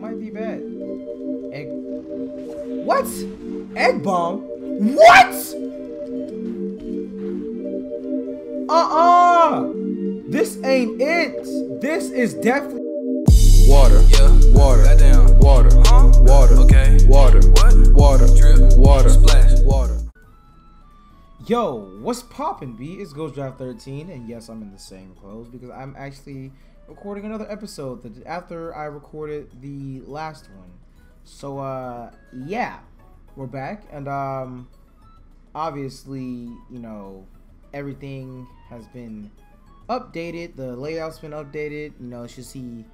might be bad. Egg. What? Egg bomb? What? Uh-uh. This ain't it. This is definitely Water, Yeah. water, Goddamn. water, Huh? water, Okay. water, What? water, Drip. water, Splash. water. Yo, what's poppin', B? It's Ghost Draft 13, and yes, I'm in the same clothes because I'm actually recording another episode after I recorded the last one. So, uh, yeah, we're back, and um, obviously, you know, everything has been updated. The layout's been updated. You know, should see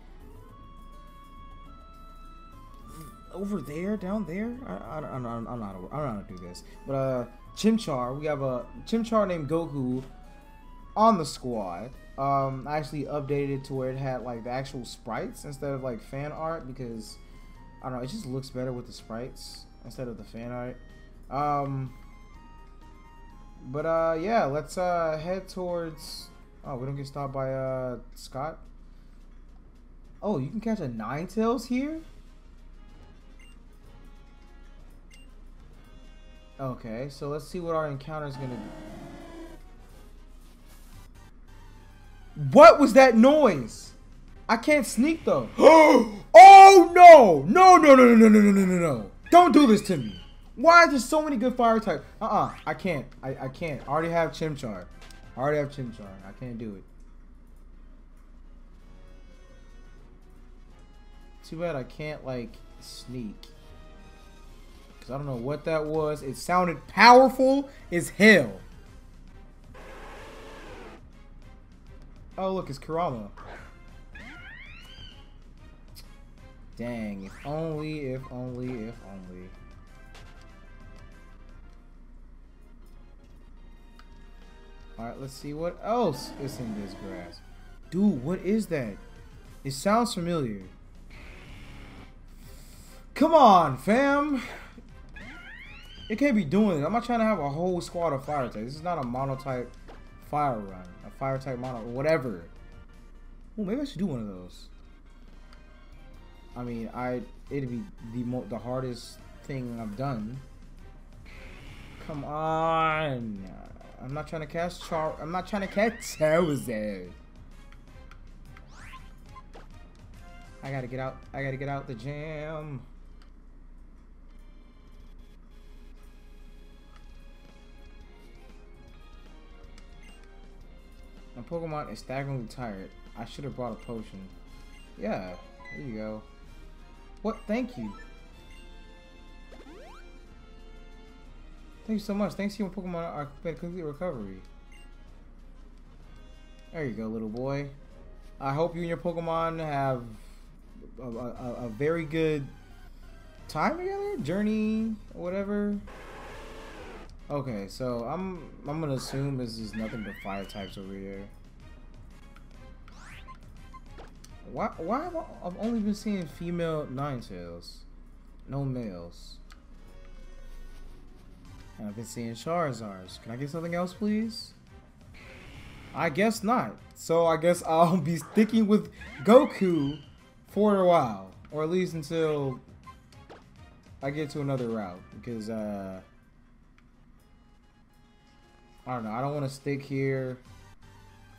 over there, down there. I, I, I, I'm, I'm not. I don't know how to do this, but uh, Chimchar. We have a Chimchar named Goku on the squad. Um, I actually updated it to where it had like the actual sprites instead of like fan art because I don't know. It just looks better with the sprites instead of the fan art. Um, but uh, yeah, let's uh head towards. Oh, we don't get stopped by uh Scott. Oh, you can catch a Ninetales here. Okay, so let's see what our encounter is gonna be. What was that noise? I can't sneak though. oh no! No no no no no no no no no no! Don't do this to me. Why are there so many good fire types? Uh-uh. I can't. I, I can't. I already have Chimchar. I already have Chimchar. I can't do it. Too bad I can't like sneak. Cause I don't know what that was. It sounded powerful as hell. Oh look, it's Kurama. Dang, if only, if only, if only. Alright, let's see what else is in this grass. Dude, what is that? It sounds familiar. Come on, fam! It can't be doing it. I'm not trying to have a whole squad of fire types. This is not a monotype fire run. A fire type mono, or whatever. Well, maybe I should do one of those. I mean, I it'd be the mo the hardest thing I've done. Come on. I'm not trying to catch Char. I'm not trying to catch Charizard. I gotta get out. I gotta get out the jam. My Pokemon is staggeringly tired. I should have brought a potion. Yeah, there you go. What? Thank you. Thank you so much. Thanks to you, my Pokemon are made a complete recovery. There you go, little boy. I hope you and your Pokemon have a, a, a very good time together, journey, whatever. Okay, so I'm I'm gonna assume this is nothing but fire types over here. Why why have I, I've only been seeing female Ninetales, no males. And I've been seeing Charizards. Can I get something else, please? I guess not. So I guess I'll be sticking with Goku for a while, or at least until I get to another route, because uh. I don't know. I don't want to stick here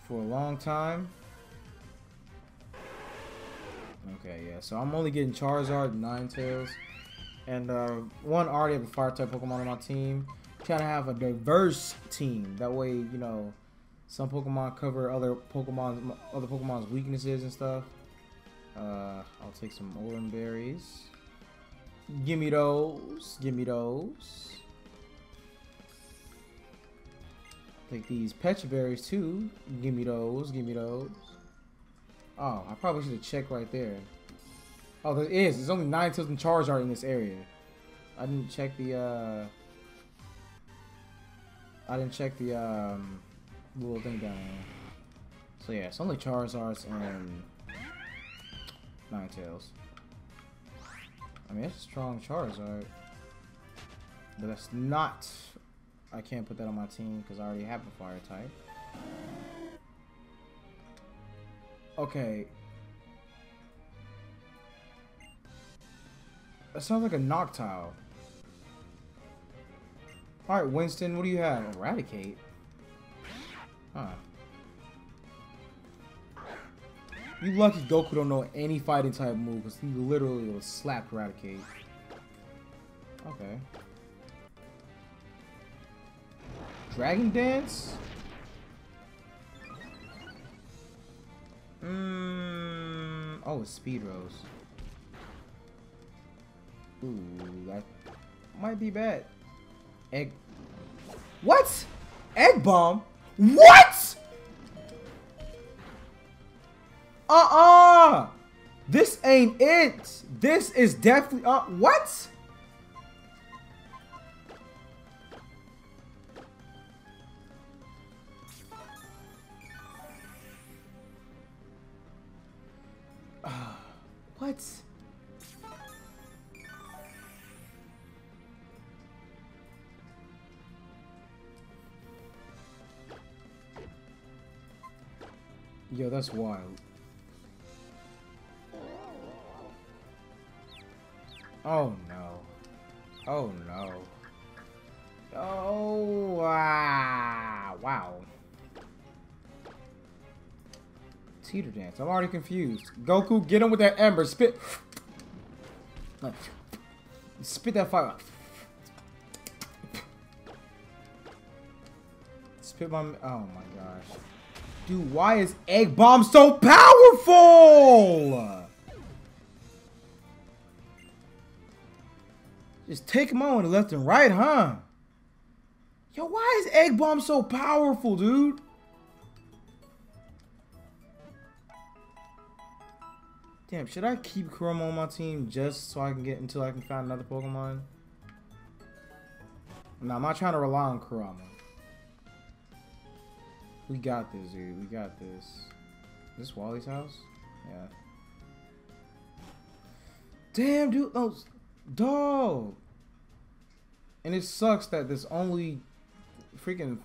for a long time. Okay, yeah. So I'm only getting Charizard and Ninetales. And uh, one already have a fire type Pokemon on my team. trying to have a diverse team. That way, you know, some Pokemon cover other Pokemon's other Pokemon's weaknesses and stuff. Uh, I'll take some Oran berries. Give me those. Give me those. Take these Pecha berries too. Give me those. Give me those. Oh, I probably should have checked right there. Oh, there is. There's only nine Ninetales and Charizard in this area. I didn't check the. uh... I didn't check the um, little thing down there. So yeah, it's only Charizards and Ninetales. I mean, it's a strong Charizard, but that's not I can't put that on my team because I already have a fire type. Okay. That sounds like a Noctowl. Alright, Winston, what do you have? a Raticate? Huh. You lucky Goku don't know any fighting type move, because he literally will slap a Raticate. Okay. Dragon Dance? Mmm. Oh, it's Speed Rose. Ooh, that might be bad. Egg. What? Egg bomb? What? Uh-uh. This ain't it. This is definitely uh what? What? Yo, that's wild. Oh no. Oh no. Oh, ah, wow. Teeter dance. I'm already confused. Goku, get him with that ember. Spit. Spit that fire. Spit my. Oh my gosh. Dude, why is Egg Bomb so powerful? Just take him on the left and right, huh? Yo, why is Egg Bomb so powerful, dude? Damn, should I keep Kurama on my team just so I can get until I can find another Pokemon? No, I'm not trying to rely on Kurama. We got this, dude. We got this. Is this Wally's house? Yeah. Damn, dude. Those dog. And it sucks that this only freaking.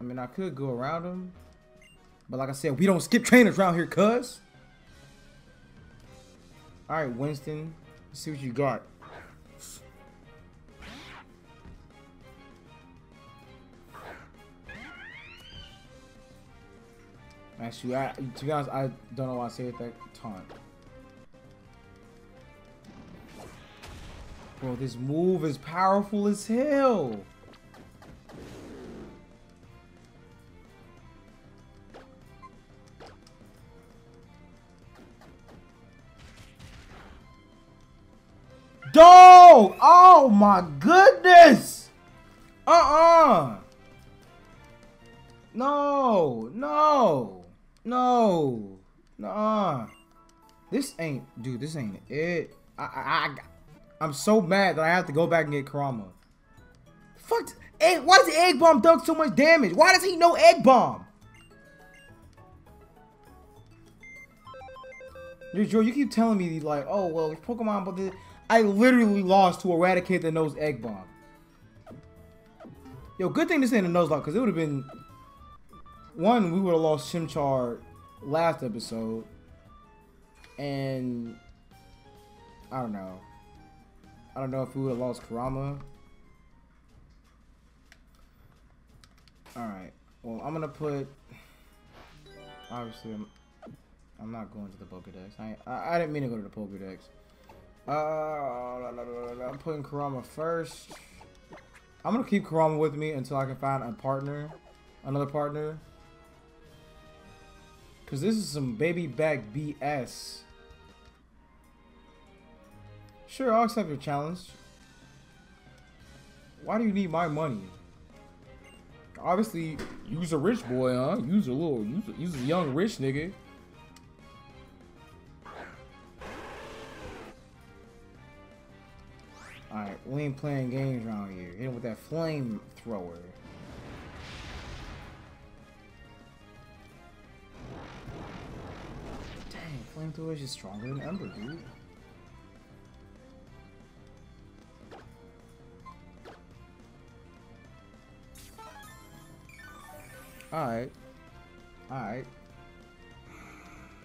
I mean, I could go around him. But like I said, we don't skip trainers around here, cuz. Alright, Winston. Let's see what you got. Actually, I, to be honest, I don't know why I say it that taunt. Bro, this move is powerful as hell. Dog! Oh my goodness! Uh-uh! No! No! No! Nah. This ain't, dude, this ain't it. I, I, I, am so mad that I have to go back and get Kurama. Fuck, egg, why does the Egg Bomb do so much damage? Why does he know Egg Bomb? Dude, Joe, you keep telling me, like, oh, well, Pokemon, but the, I literally lost to a Raticate the nose Egg Bomb. Yo, good thing this ain't a Nuzlocke, because it would have been... One, we would have lost Chimchar last episode. And I don't know. I don't know if we would have lost Kurama. Alright. Well, I'm going to put... Obviously, I'm, I'm not going to the Pokedex. I, I, I didn't mean to go to the Pokedex. Uh, I'm putting Kurama first. I'm to keep Kurama with me until I can find a partner. Another partner. Because this is some baby back BS. Sure, I'll accept your challenge. Why do you need my money? Obviously, you's a rich boy, huh? You's a little, you's a, you's a young rich nigga. We ain't playing games around here. Hit him with that flamethrower. Dang, flamethrower is just stronger than Ember, dude. Alright. Alright.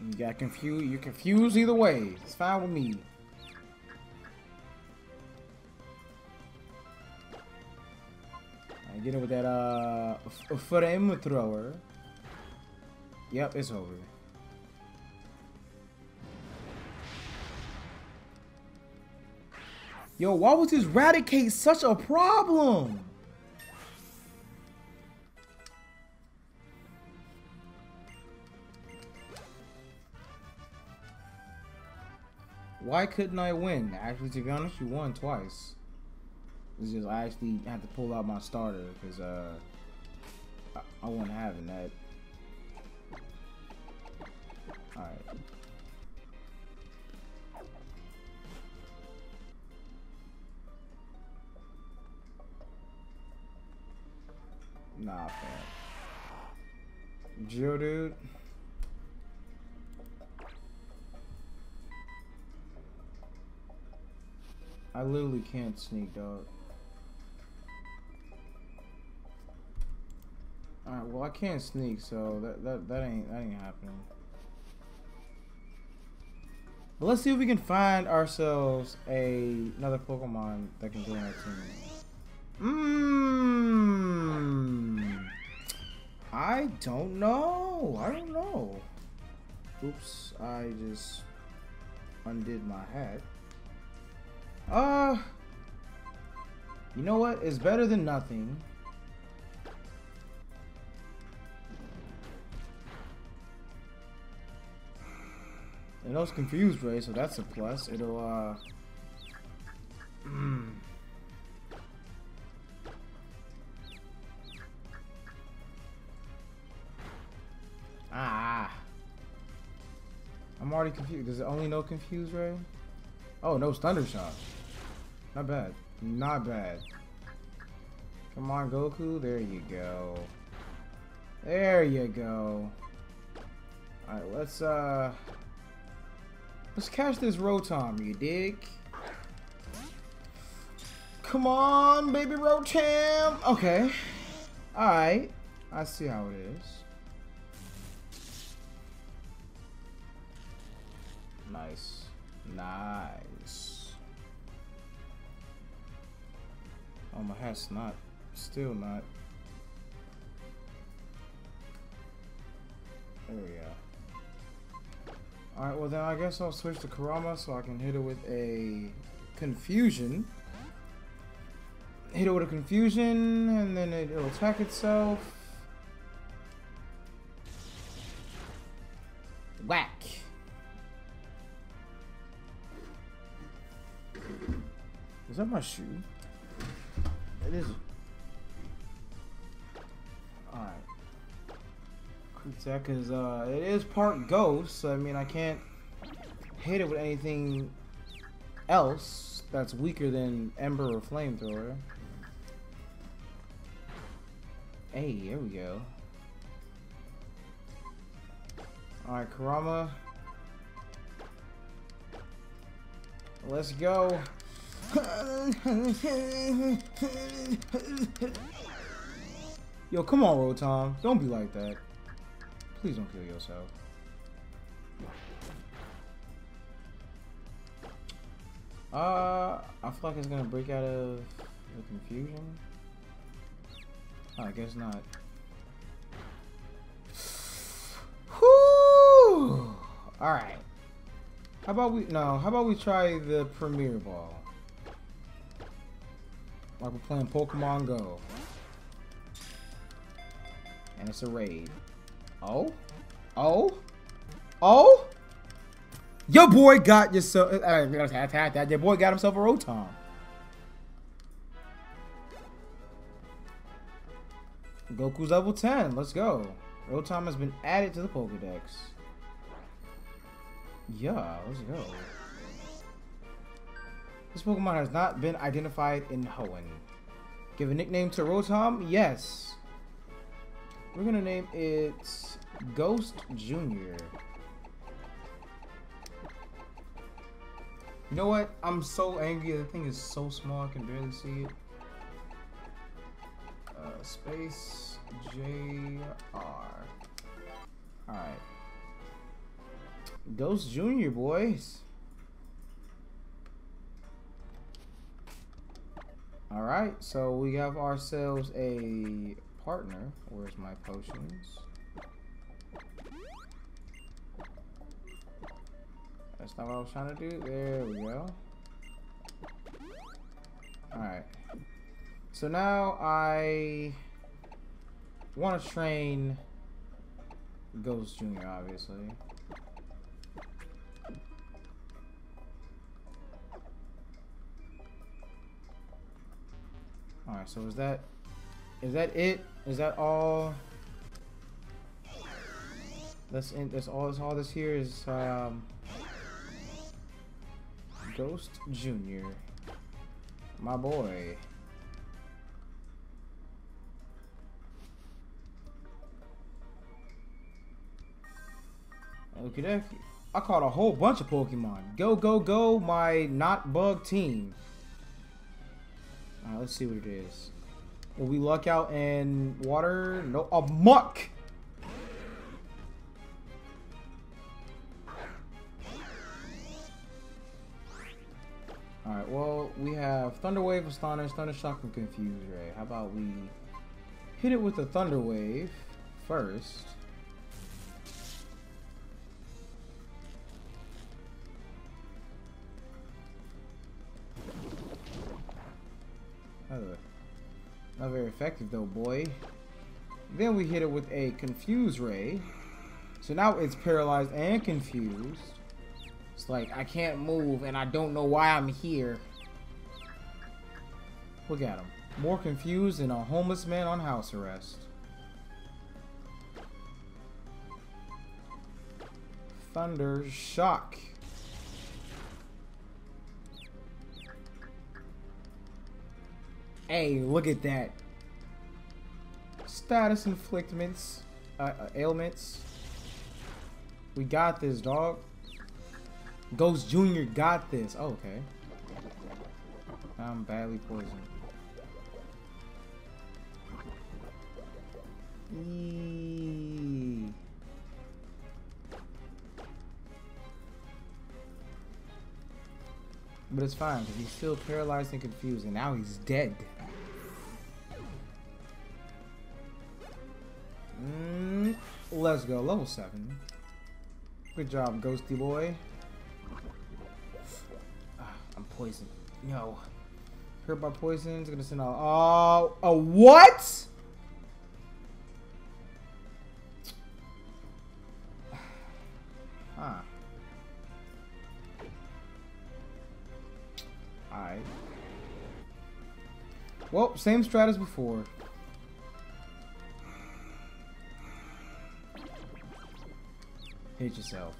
You got confused. You're confused either way. It's fine with me. Get it with that uh frame thrower. Yep, it's over. Yo, why was this Raticate such a problem? Why couldn't I win? Actually, to be honest, you won twice. It's just I actually had to pull out my starter because uh, I, I wasn't having that. Alright. Nah, fam. Geodude. I literally can't sneak, dog. Alright, well I can't sneak, so that that that ain't that ain't happening. But let's see if we can find ourselves a another Pokemon that can join our team. Mmm. I don't know. I don't know. Oops, I just undid my hat. Uh, you know what? It's better than nothing. And those Confuse Ray, so that's a plus. It'll uh. Mm. Ah. I'm already confused. Does it only know Confuse Ray? Oh, no Thunder Shock. Not bad. Not bad. Come on, Goku. There you go. There you go. Alright, let's, uh... Let's catch this Rotom, you dig? Come on, baby Rotom! Okay. Alright. I see how it is. Nice. Nice. Oh, my hat's not, still not. There we go. Alright, well then I guess I'll switch to Kurama so I can hit it with a Confusion. Hit it with a Confusion, and then it, it'll attack itself. Whack! Is that my shoe? It is. Alright. That because uh, it is part ghost, so I mean I can't hit it with anything else that's weaker than Ember or Flamethrower. Hey, here we go. Alright, Kurama. Let's go. Yo, come on, Rotom. Don't be like that. Please don't kill yourself. Uh, I feel like it's gonna break out of the confusion. I guess not. Whoo! Alright. How about we, no, how about we try the Premier Ball? Like we're playing Pokemon Go. And it's a raid. Oh? Oh? Oh? Your boy got yourself. Uh, that. Your boy got himself a Rotom. Goku's level 10. Let's go. Rotom has been added to the Pokedex. Yeah, let's go. This Pokemon has not been identified in Hoenn. Give a nickname to Rotom? Yes. We're gonna name it Ghost Jr. You know what? I'm so angry. The thing is so small I can barely see it. Uh, space JR. Alright. Ghost Junior boys. All right, so we have ourselves a partner. Where's my potions? That's not what I was trying to do. There we go. Alright. So now I want to train Ghost Jr., obviously. Alright, so is that is that it? Is that all? That's in that's all all this here is um Ghost Jr. My boy. Okie dokie. I caught a whole bunch of Pokemon. Go, go, go, my not bug team. Alright, let's see what it is. Will we luck out in water? No, a muck! Alright, well, we have Thunder Wave, Astonish, Thunder Shock, and Confuse Ray. How about we hit it with the Thunder Wave first. Not very effective though, boy. Then we hit it with a Confuse Ray. So now it's paralyzed and confused. It's like, I can't move and I don't know why I'm here. Look at him. More confused than a homeless man on house arrest. Thunder Shock. Hey, look at that. Status inflictments. Uh, uh, ailments. We got this, dog. Ghost Jr. got this. Oh, okay. I'm badly poisoned. But it's fine, because he's still paralyzed and confused, and now he's dead. Mm, let's go, level 7. Good job, Ghosty Boy I'm poisoned. No. Hurt by poison is gonna send out. Oh, a what? Same strat as before. Hit yourself.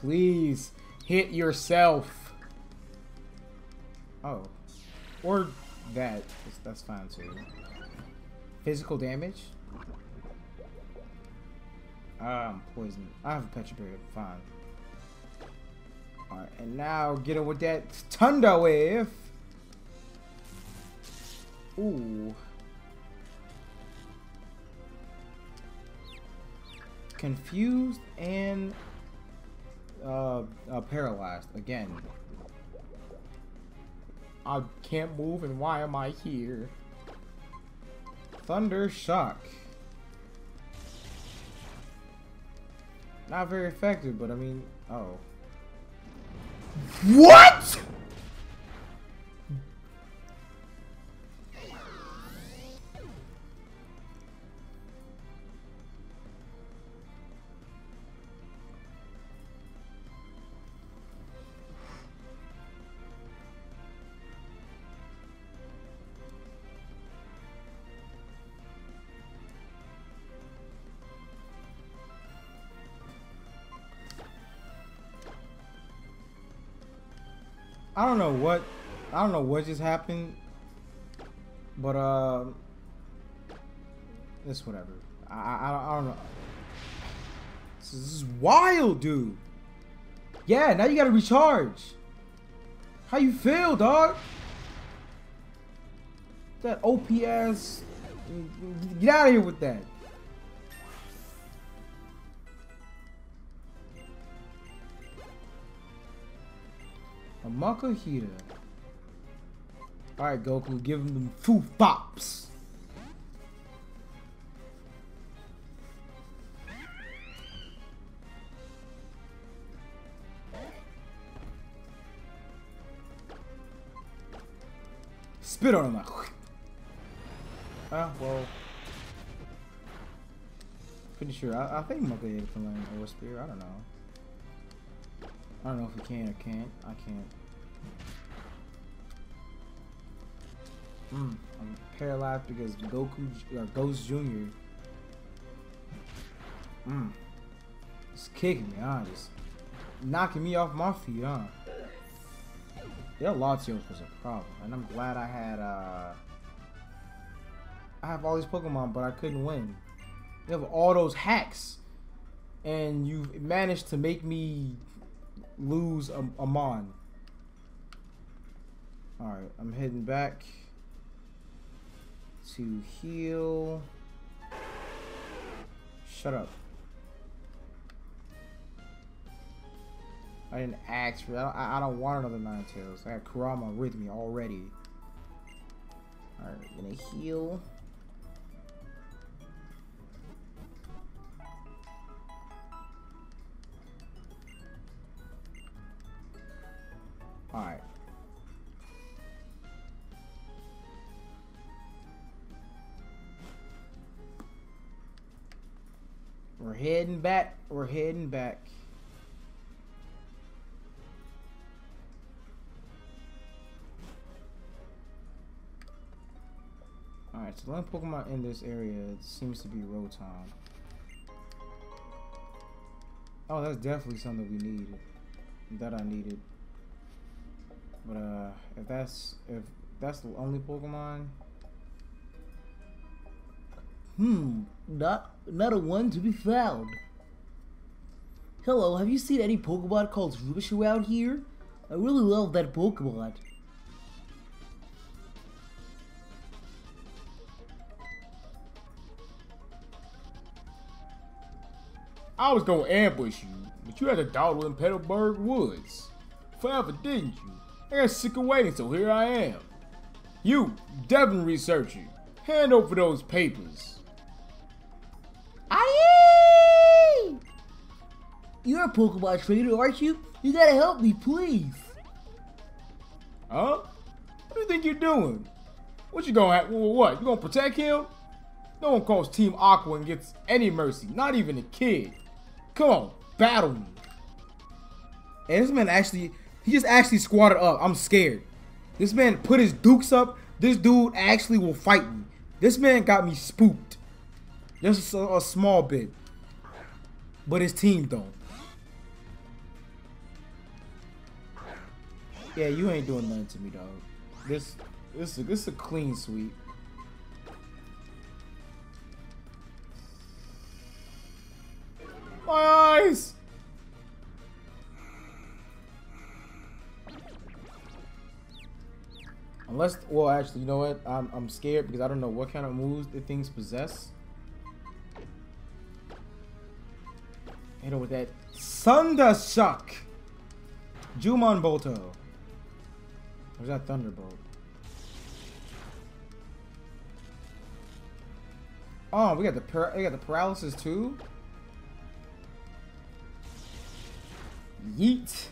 Please, hit yourself. Oh. Or that. That's fine too. Physical damage? I'm poisoned. I have a Pecha Berry. Fine. Alright, and now get it with that Thunder Wave. Ooh. Confused and uh, uh, paralyzed again. I can't move and why am I here? Thunder Shock. Not very effective, but I mean, oh. What?! I don't know what I don't know what just happened, but uh, it's whatever. I I, I don't know. This is, this is wild, dude. Yeah, now you gotta recharge. How you feel, dog? That OPS. Get out of here with that. A Makuhita. Alright, Goku, give him them foo fops. Spit on him like. Ah, well. Pretty sure. I, I think Makuhita can learn Air Spear. I don't know. I don't know if he can or can't. I can't. Hmm. I'm paralyzed because Goku or Ghost Jr. Hmm. It's kicking me, huh? Just knocking me off my feet, huh? Yeah, Latios was a problem, and I'm glad I had uh I have all these Pokemon, but I couldn't win. You have all those hacks, and you've managed to make me lose a, a Mon. Alright, I'm heading back to heal. Shut up. I didn't ask for that. I, I don't want another nine tails. I got Kurama with me already. Alright, gonna heal. Back. Alright, so the only Pokemon in this area seems to be Rotom. Oh, that's definitely something we need. That I needed. But uh, if that's if that's the only Pokemon, Hmm, not not a one to be found. Hello, have you seen any Pokemon called Rubish around here? I really love that Pokemon. I was gonna ambush you, but you had to dawdle in Petalburg Woods. Forever, didn't you? I got sick of waiting, so here I am. You, Devon researcher, hand over those papers. You're a Pokemon trainer, aren't you? You gotta help me, please. Huh? What do you think you're doing? What you gonna have? What? You gonna protect him? No one calls Team Aqua and gets any mercy, not even a kid. Come on, battle me. and this man actually, he just actually squatted up. I'm scared. This man put his dukes up. This dude actually will fight me. This man got me spooked. Just a, a small bit. But his team don't. Yeah, you ain't doing nothing to me, dog. This, this, this is a clean sweep. My eyes! Unless, well, actually, you know what? I'm, I'm scared because I don't know what kind of moves the things possess. Hit her with that Thunder Shock. Jumon Bolto. Where's that Thunderbolt? Oh, we got the we got the paralysis too. Yeet.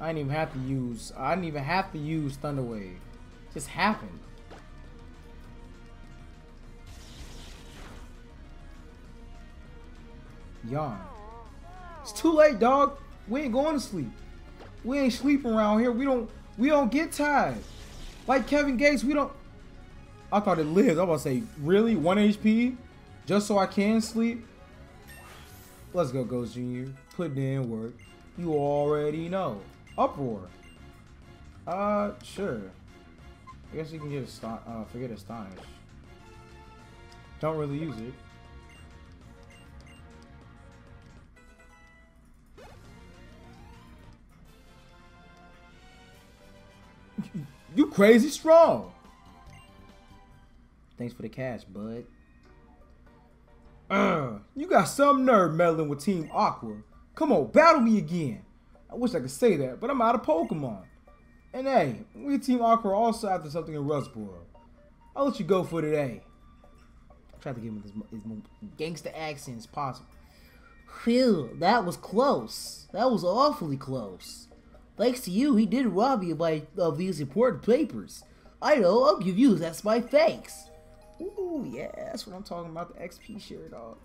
I didn't even have to use. I didn't even have to use Thunder Wave. It just happened. Yawn. It's too late, dog. We ain't going to sleep. We ain't sleeping around here. We don't. We don't get tired. Like Kevin Gates, we don't. I thought it lived. I was about to say, really, one HP, just so I can sleep. Let's go, Ghost Junior. Putting in work. You already know. Uproar. Uh, sure. I guess you can get a uh, forget astonish. Don't really use it. You crazy strong. Thanks for the cash, bud. Uh, you got some nerve meddling with Team Aqua. Come on, battle me again. I wish I could say that, but I'm out of Pokemon. And hey, we Team Aqua also after something in Rustboro. I'll let you go for today. Try to give him as, as gangster accent as possible. Phew, that was close. That was awfully close. Thanks to you, he did rob you of these important papers. I know, I'll give you that's my thanks. Ooh, yeah, that's what I'm talking about. The XP share, dog.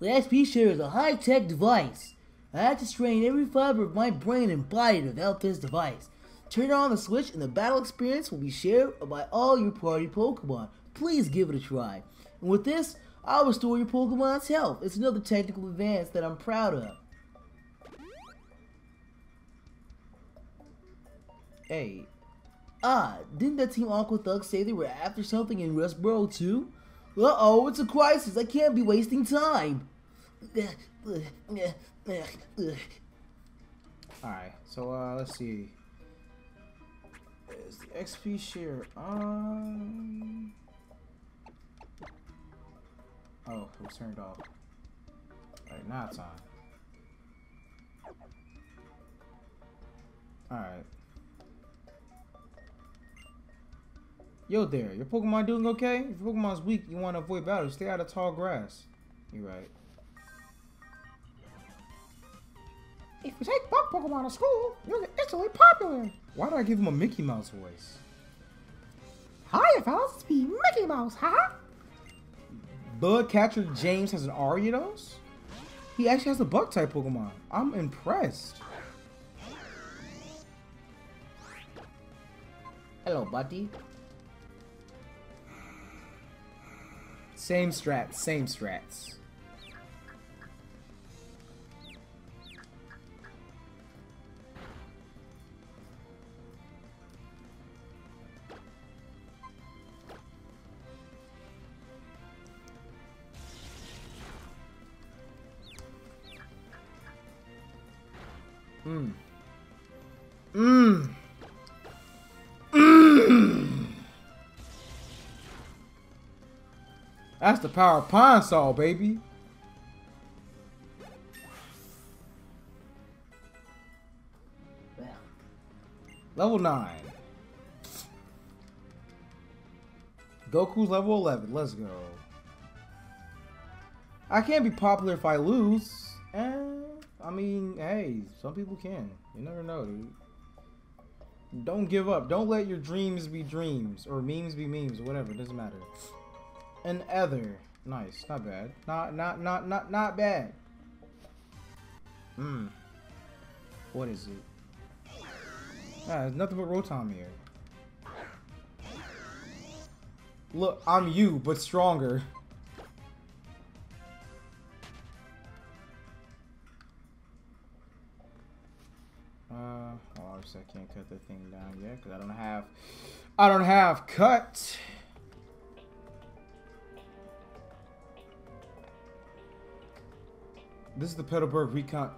The XP share is a high-tech device. I had to strain every fiber of my brain and body to develop this device. Turn on the switch and the battle experience will be shared by all your party Pokemon. Please give it a try. And with this, I'll restore your Pokemon's health. It's another technical advance that I'm proud of. Hey, Ah, didn't that Team Aqua Thug say they were after something in Rustboro too? Uh-oh, it's a crisis. I can't be wasting time. alright, so uh, let's see. Is the XP share on? Oh, it was turned off. Alright, now it's on. Alright. Yo there, your Pokemon doing okay? If your Pokemon's weak, you want to avoid battle, stay out of tall grass. You're right. If you take bug Pokemon to school, you'll get instantly popular. Why do I give him a Mickey Mouse voice? Hiya, fellas. It's me, Mickey Mouse, huh? Bug Catcher James has an Ariados? He actually has a bug type Pokemon. I'm impressed. Hello, buddy. Same strats, same strats. Mmm. That's the power of Pine Saw, baby. Level 9. Goku's level 11. Let's go. I can't be popular if I lose. Eh, I mean, hey, some people can. You never know, dude. Don't give up. Don't let your dreams be dreams. Or memes be memes. Or whatever. It doesn't matter. An ether. Nice. Not bad. Not, not, not, not, not bad. Hmm. What is it? Ah, there's nothing but Rotom here. Look, I'm you, but stronger. Uh, obviously I can't cut the thing down yet because I don't have, I don't have cut. This is the Petalburg Recon.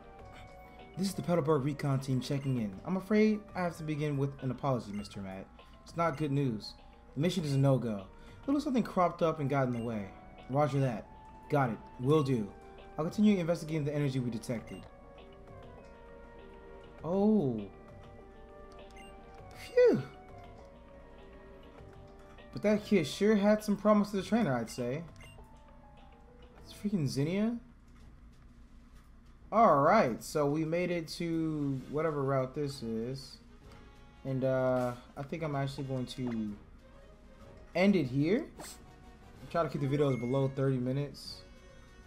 This is the Petalburg Recon team checking in. I'm afraid I have to begin with an apology, Mr. Matt. It's not good news. The mission is a no-go. Little something cropped up and got in the way. Roger that. Got it. Will do. I'll continue investigating the energy we detected. Oh. Phew. But that kid sure had some promise to the trainer, I'd say. It's freaking Zinnia? Alright, so we made it to whatever route this is. And uh, I think I'm actually going to end it here. Try to keep the videos below 30 minutes.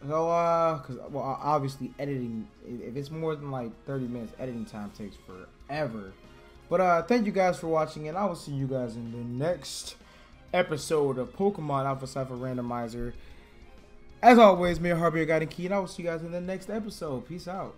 So, uh, cause, well, obviously editing, if it's more than like 30 minutes, editing time takes forever. But, uh, thank you guys for watching, and I will see you guys in the next episode of Pokemon Alpha Sapphire Randomizer. As always, me, and Harvey, are guiding key, and I will see you guys in the next episode. Peace out.